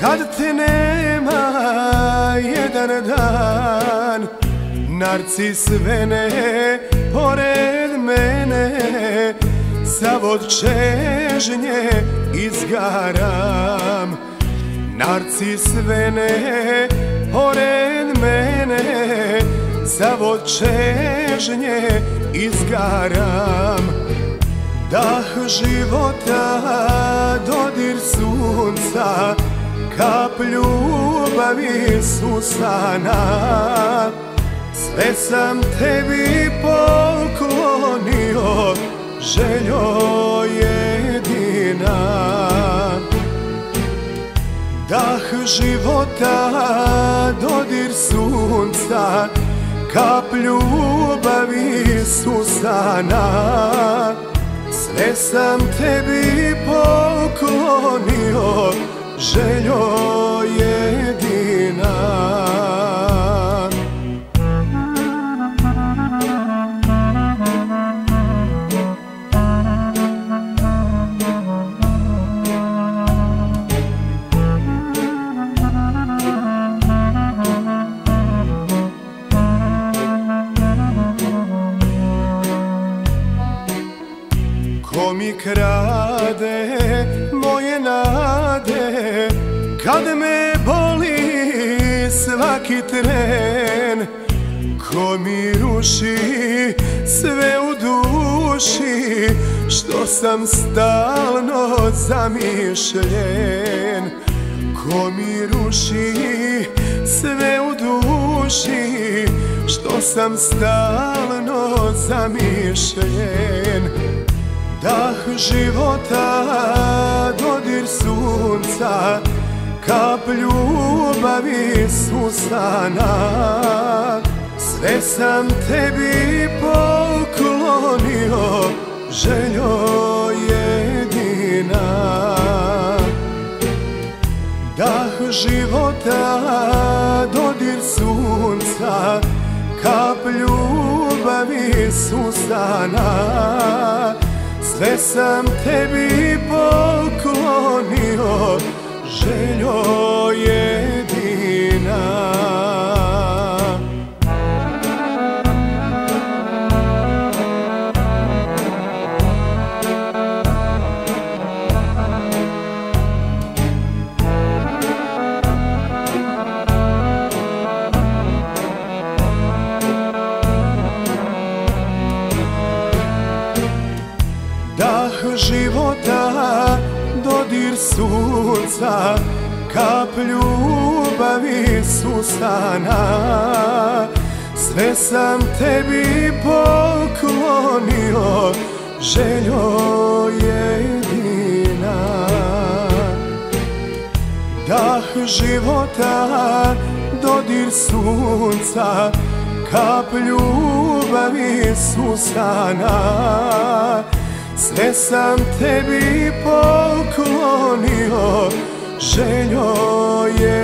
Kad te nema jedan dan Narcis vene pored mene Zavod čežnje izgaram. Narcis vene pored mene Zavod čežnje izgaram. Dah života, dodir sunca Kap ljubavi susana Sve sam tebi poklonio Željo jedina. Dah života, dodir sunca Kap ljubavi susana Sve sam tebi poklonio željo Ko mi krade moje nade Kad me boli svaki tren. Ko mi ruši sve u duši Što sam stalno zamišljen. Ko mi ruši sve u duši Što sam stalno zamišljen Dah života, dodir sunca Kap ljubavi susana Sve sam tebi poklonio Željo jedina. Dah života, dodir sunca Kap ljubavi susana sve sam tebi poklonio željo jedina sunca Kap ljubavi susana Sve sam tebi poklonio Željo jedina. Dah života, dodir sunca Kap ljubavi susana sve sam tebi poklonio željo jedina